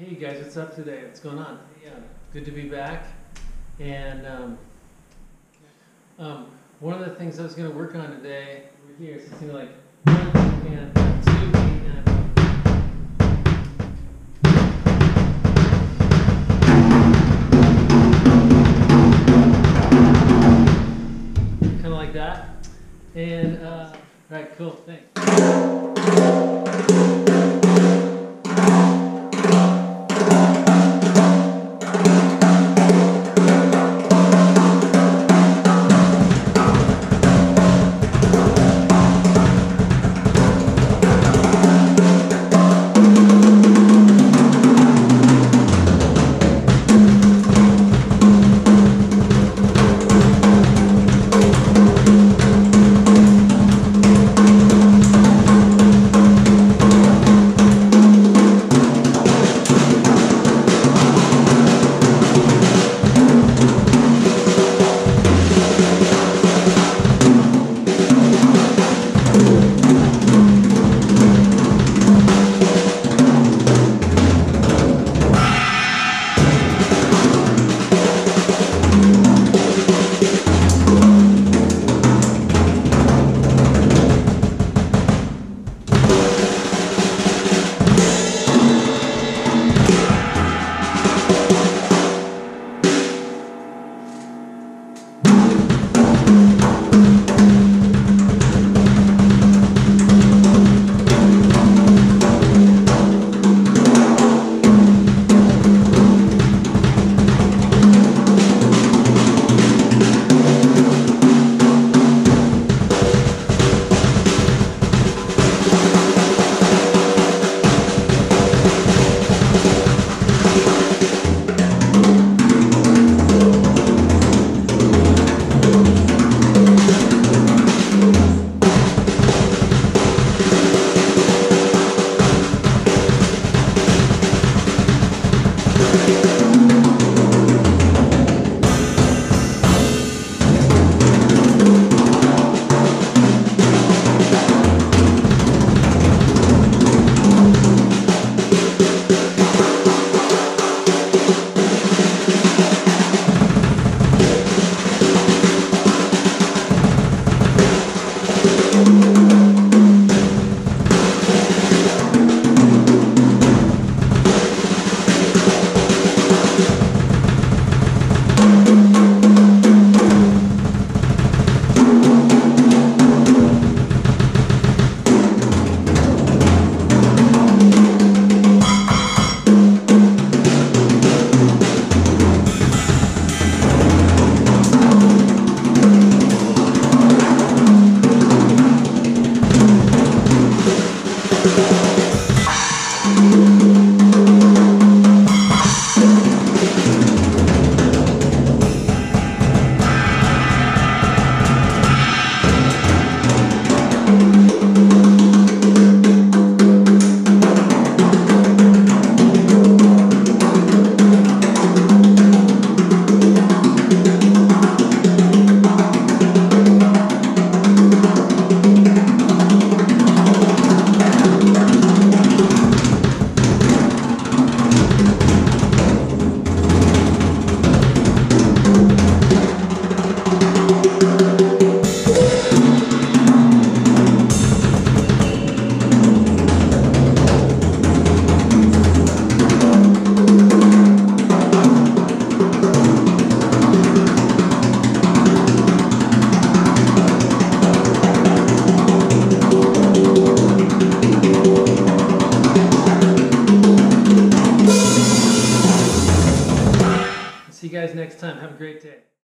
Hey guys, what's up today? What's going on? Yeah, good to be back. And um, um, one of the things I was going to work on today over here is something like one and two kind of like that. And uh, all right, cool. Thanks. Next time. Have a great day.